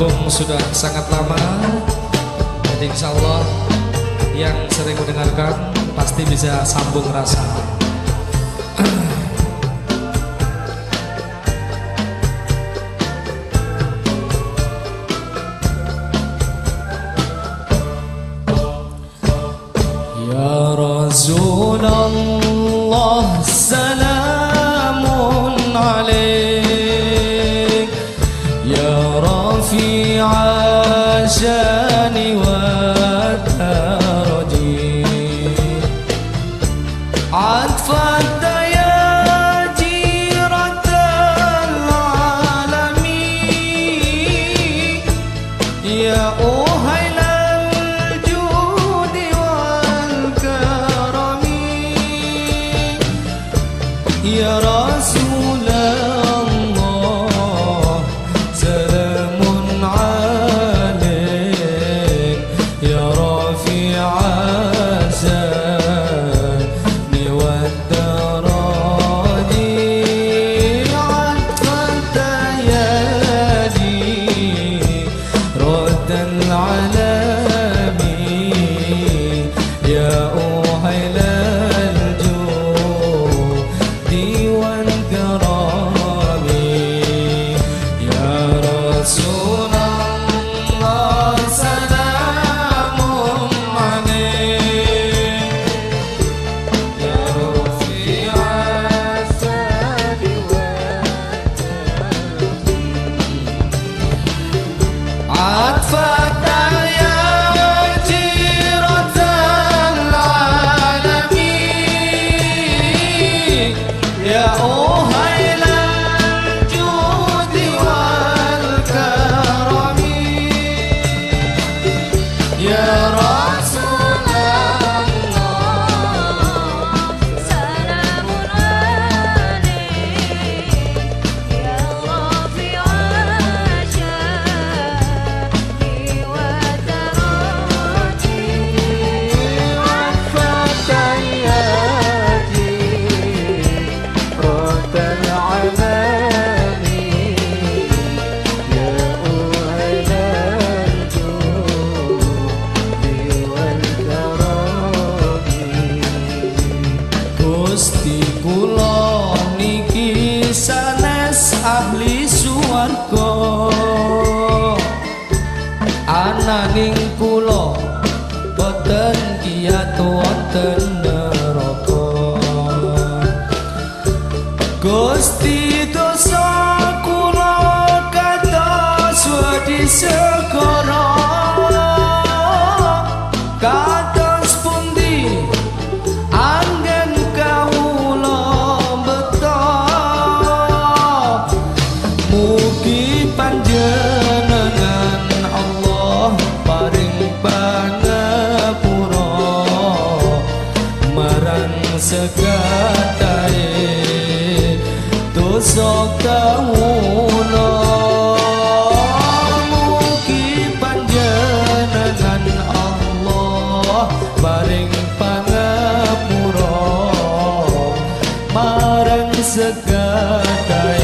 album sudah sangat lama. Jadi insya Allah yang sering mendengarkan pasti bisa sambung rasa. يا أهيل الجود والكرم. يا رسول Gusti kula niki sanes ahli swarga. Ananing kula boten kiyat wonten neraka. Gusti dosa kula kados wedi sekatae dosa kamuno mugi panjenengan Allah paring pangapura marang sekatae